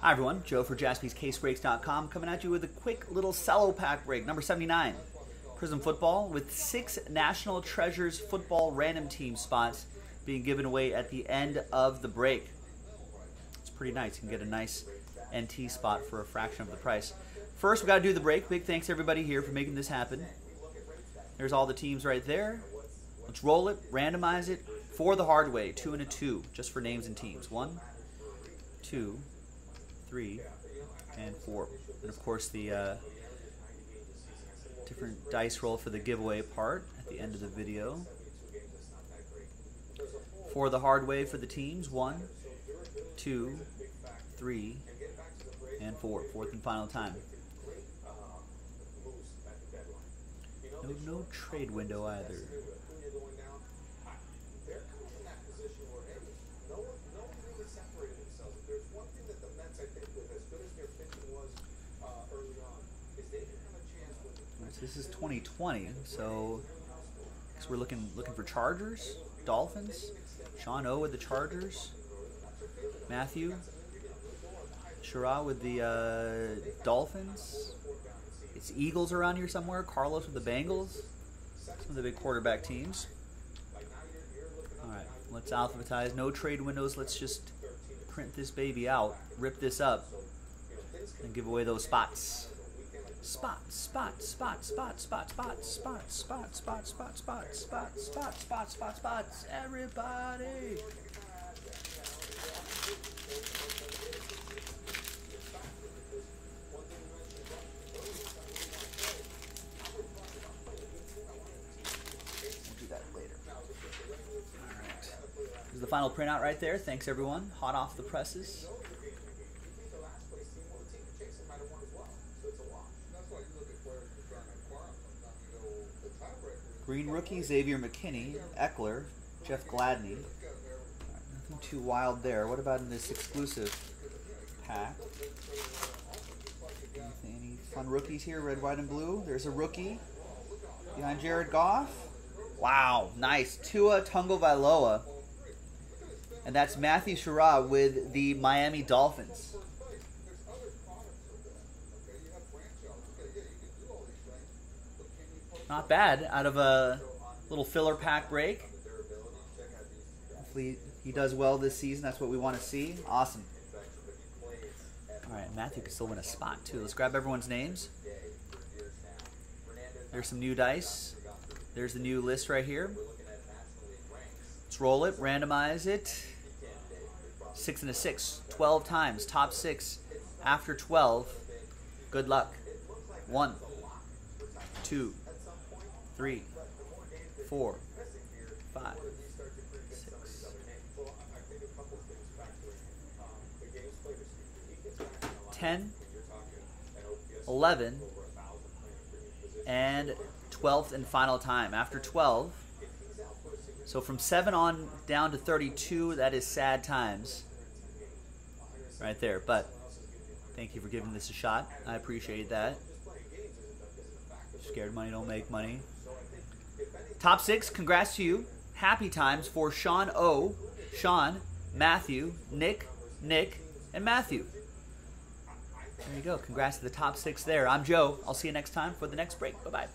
Hi everyone, Joe for jaspyscasebreaks.com coming at you with a quick little cello pack break, number 79. Prizm Football with six National Treasures football random team spots being given away at the end of the break. It's pretty nice. You can get a nice NT spot for a fraction of the price. First, we got to do the break. Big thanks to everybody here for making this happen. There's all the teams right there. Let's roll it, randomize it for the hard way. Two and a two, just for names and teams. One, two, three, and four. And of course, the uh, different dice roll for the giveaway part at the end of the video. For the hard way for the teams, one, two, three, and four. Fourth and final time. No, no trade window either. This is 2020, so we're looking looking for Chargers, Dolphins, Sean O with the Chargers, Matthew, Shira with the uh, Dolphins. It's Eagles around here somewhere. Carlos with the Bengals. Some of the big quarterback teams. All right, let's alphabetize. No trade windows. Let's just print this baby out, rip this up, and give away those spots. Spot, spot, spot, spot, spot, spot, spot, spot, spot, spot, spot, spot, spot, spot, spot, spots, everybody. Final printout right there. Thanks everyone. Hot off the presses. Green rookie Xavier McKinney, Eckler, Jeff Gladney. Right, nothing too wild there. What about in this exclusive pack? Any fun rookies here? Red, white, and blue. There's a rookie behind Jared Goff. Wow, nice. Tua Tagovailoa. And that's Matthew Shara with the Miami Dolphins. Not bad out of a little filler pack break. Hopefully he does well this season. That's what we want to see. Awesome. All right, Matthew can still win a spot too. Let's grab everyone's names. There's some new dice. There's the new list right here. Let's roll it, randomize it. Six and a six, 12 times, top six after 12. Good luck. One, two, three, four, five, six. Ten, eleven, and 12th and final time. After 12, so from 7 on down to 32, that is sad times. Right there. But thank you for giving this a shot. I appreciate that. Scared money don't make money. Top six, congrats to you. Happy times for Sean O, Sean, Matthew, Nick, Nick, and Matthew. There you go. Congrats to the top six there. I'm Joe. I'll see you next time for the next break. Bye bye.